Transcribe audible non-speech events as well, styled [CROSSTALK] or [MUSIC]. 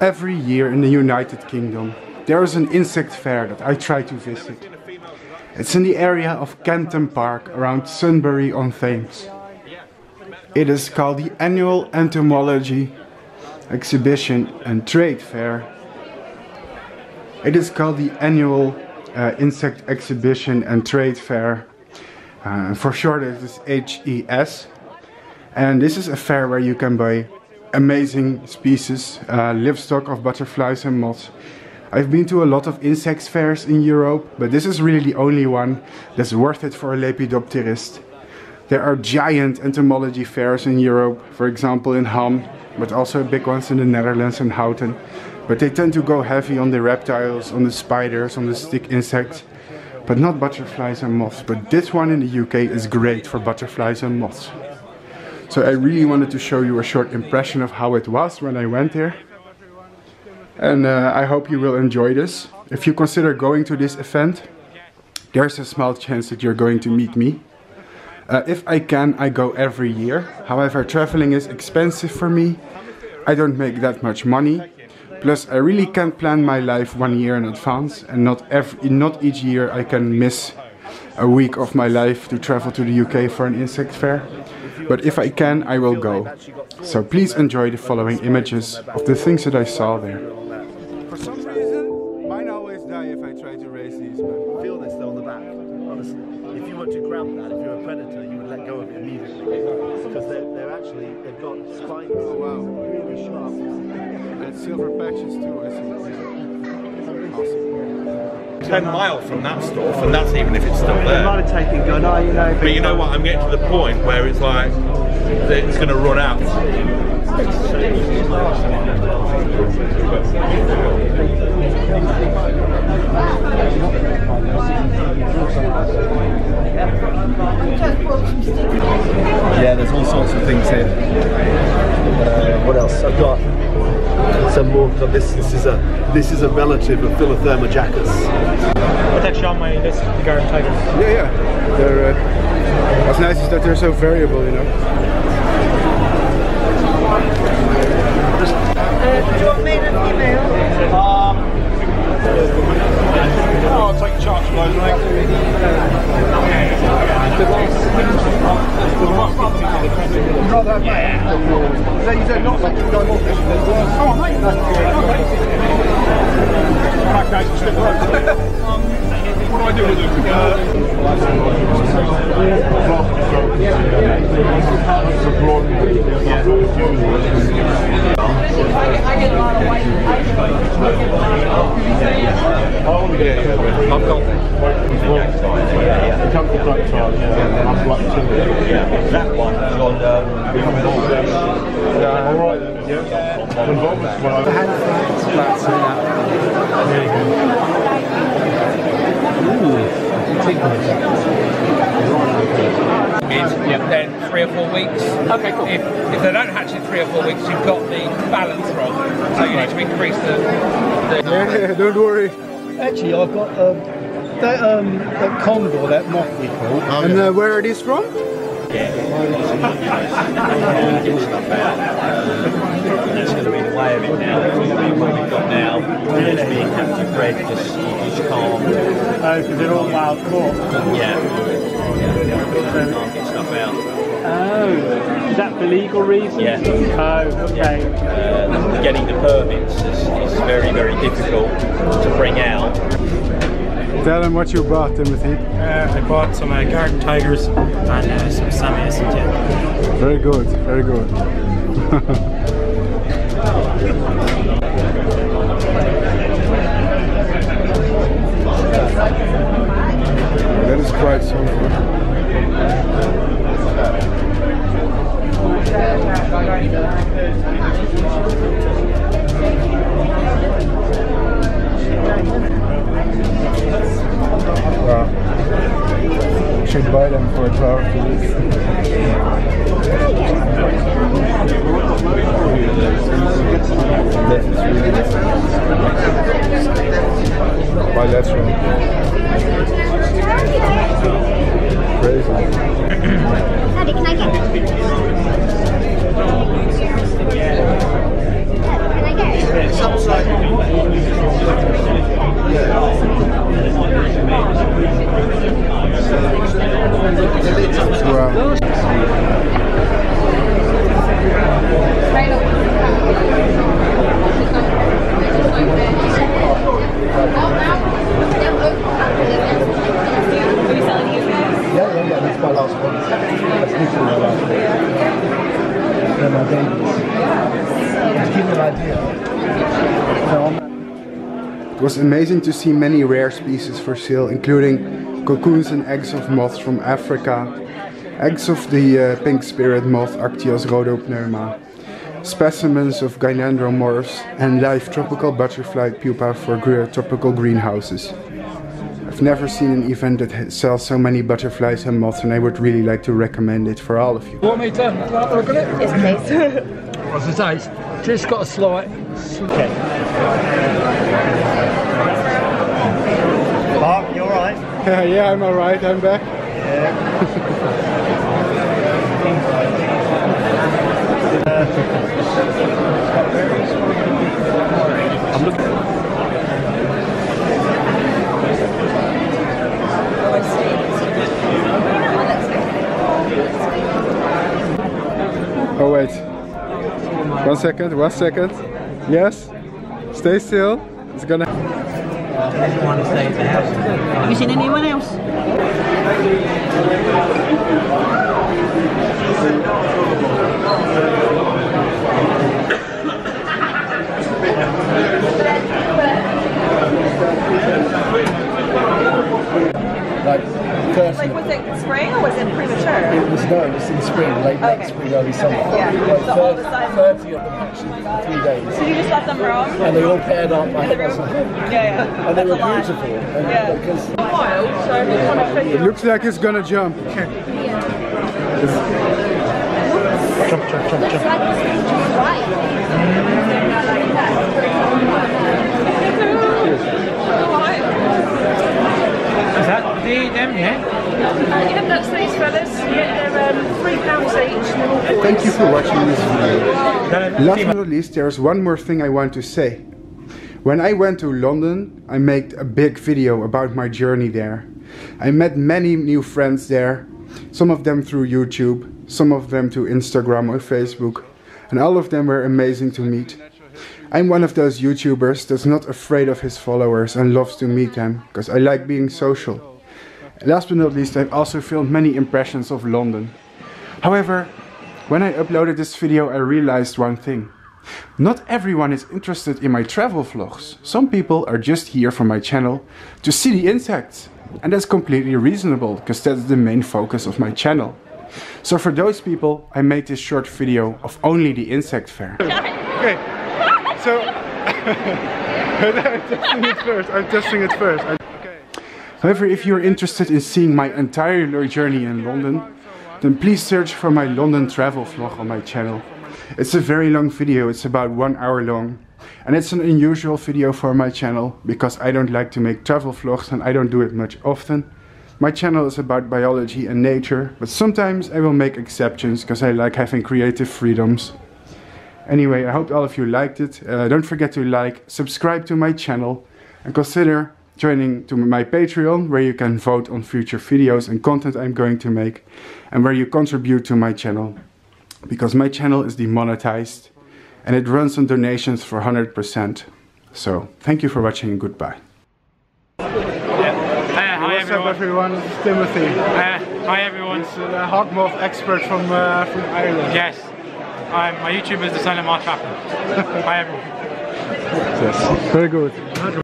Every year in the United Kingdom, there is an insect fair that I try to visit. It's in the area of Kempton Park around Sunbury on Thames. It is called the Annual Entomology Exhibition and Trade Fair. It is called the Annual uh, Insect Exhibition and Trade Fair. Uh, for short, it is AES. And this is a fair where you can buy amazing species, uh, livestock of butterflies and moths. I've been to a lot of insect fairs in Europe, but this is really the only one that's worth it for a lepidopterist. There are giant entomology fairs in Europe, for example in Hamm, but also big ones in the Netherlands and Houten. But they tend to go heavy on the reptiles, on the spiders, on the stick insects, but not butterflies and moths. But this one in the UK is great for butterflies and moths. So I really wanted to show you a short impression of how it was when I went there. And uh, I hope you will enjoy this. If you consider going to this event, there's a small chance that you're going to meet me. Uh, if I can, I go every year. However, traveling is expensive for me. I don't make that much money. Plus, I really can't plan my life one year in advance, and not every, not each year I can miss a week of my life to travel to the UK for an insect fair. But if I can, I will go. So please enjoy the following images of the things that I saw there. For some reason, mine always die if I try to raise these. But feel this though on the back. Honestly, if you were to grab that, if you're a predator, you would let go of it immediately because they're, they're actually they've got spines. Oh wow! Really sharp. And silver patches too. I see. Awesome. 10 mile from that stuff, and that's even if it's still there. might have taken gun, oh, you know. But you know what? I'm getting to the point where it's like it's going to run out. This this is a this is a relative of Philotherma jacus. What's actually on my list? The garden tigers. Yeah, yeah. They're. Uh, what's nice is that they're so variable, you know. Uh, do you want male and female? Um, oh, I'll take a chance for those, You'd rather have yeah. No, you don't not like to go more. Come on, mate. Yeah, all right then. Yeah. Involvement. Well, is then three or four weeks. Okay, cool. If, if they don't hatch in three or four weeks, you've got the balance wrong. So you need to increase the. the Yeah, don't worry. Actually, I've got um, that um, that condor, that moth we call. and uh, where it is from? That's going to be the way of it now. It's going to be what we've got now. And it's being captive bred, just, just can't. Oh, because they're all wild caught. Yeah. You can't get stuff out. Oh, is that for legal reasons? Yeah. Oh, okay. Uh, getting the permits is, is very, very difficult to bring out. Tell them what you bought, Timothy. Uh, I bought some uh, garden tigers and uh, some Samis and yeah. Very good, very good. [LAUGHS] that is quite something. Should buy them for a flower for Bilateral. Crazy. Daddy, can I get it? Can I get it? It was amazing to see many rare species for sale, including cocoons and eggs of moths from Africa, eggs of the uh, pink spirit moth Actias rhodopneuma, specimens of gynandromorphs, and live tropical butterfly pupa for gre- tropical greenhouses. I've never seen an event that sells so many butterflies and moths, and I would really like to recommend it for all of you. Want me to have a look at it? Yes, please. As I say, it's just got a slight. Mark, you alright? [LAUGHS] yeah, I'm alright, I'm back. Yeah. I'm looking. Oh wait. One second, one second. Yes? Stay still. It's gonna Have you seen anyone else? Like, first, Like, was it spring or was it premature? it was no, it was in spring, late late Okay. spring, early summer. Yeah. Like So all thir- the sizes- 30 of them actually for three days. Did you just let them roam? And they all paired up. I think that's Yeah, yeah. and they were beautiful. And Yeah. because Wild, so I just want to It looks like it's gonna jump. [LAUGHS] Is that the them, yeah? Yeah, that's these fellas. Yeah, they're um, three pounds each. and they're watching this video. Last but not least, there's one more thing I want to say. When I went to London, I made a big video about my journey there. I met many new friends there, some of them through YouTube, some of them through Instagram or Facebook, and all of them were amazing to meet. I'm one of those YouTubers that's not afraid of his followers and loves to meet them, because I like being social. Last but not least, I've also filmed many impressions of London. However, when I uploaded this video, I realized one thing. Not everyone is interested in my travel vlogs. Some people are just here for my channel to see the insects. And that's completely reasonable, because that's the main focus of my channel. So for those people, I made this short video of only the insect fair. okay, so [LAUGHS] I'm testing it first. I'm testing it first. However, if you're interested in seeing my entire journey in London, then please search for my London travel vlog on my channel. It's a very long video, it's about one hour long. And it's an unusual video for my channel because I don't like to make travel vlogs and I don't do it much often. My channel is about biology and nature, but sometimes I will make exceptions because I like having creative freedoms. Anyway, I hope all of you liked it. Uh, don't forget to like, subscribe to my channel, and consider joining to my Patreon, where you can vote on future videos and content I'm going to make, and where you contribute to my channel. Because my channel is demonetized, and it runs on donations for 100%. So, thank you for watching and goodbye. Uh, hi everyone. everyone? This is Timothy. Uh, hi everyone. the hawk moth expert from, uh, from Ireland. Yes. I'm, my YouTube is the Silent Moth Trapper. [LAUGHS] hi everyone. Yes. Very good.